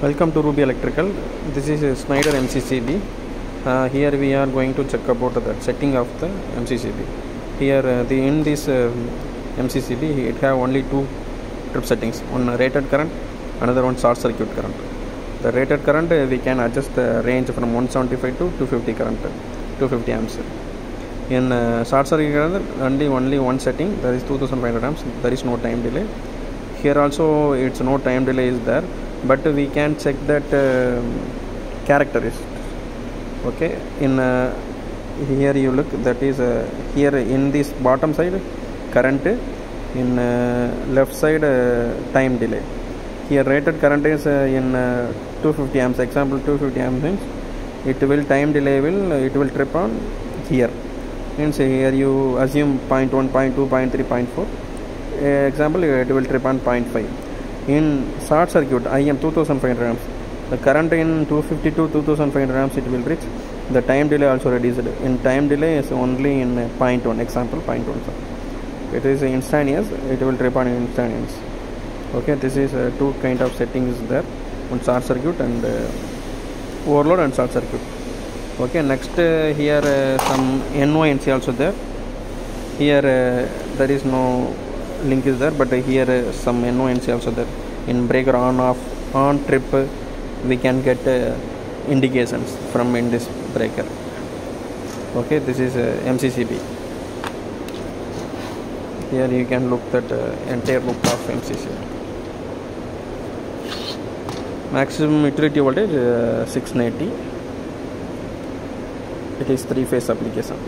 Welcome to Ruby Electrical. This is a Schneider MCCB. Uh, here we are going to check about the setting of the MCCB. Here uh, the in this uh, MCCB it have only two trip settings. One rated current, another one short circuit current. The rated current uh, we can adjust the range from 175 to 250 current, 250 amps. In uh, short circuit current only only one setting that is 2500 amps. There is no time delay. Here also it's no time delay is there but we can check that uh, characteristics okay? In uh, here you look that is uh, here in this bottom side current in uh, left side uh, time delay. Here rated current is uh, in uh, 250 amps example 250 amps it will time delay will it will trip on here. Means here you assume 0.1 0.2 0.3 0.4 uh, example it will trip on 0.5 in short circuit IM 2500 amps the current in 250 to 2500 amps it will reach. The time delay also reduced. In time delay is only in 0.1 example 0.1 it is instantaneous. It will trip on instantaneous. Okay this is uh, two kind of settings there. One short circuit and uh, overload and short circuit. Okay next uh, here uh, some NONC also there. Here uh, there is no link is there but here uh, some NONC also there. In breaker on off on trip we can get uh, indications from in this breaker. Okay this is uh, MCCB here you can look that entire look of MCCB maximum utility voltage uh, 690 it is three phase application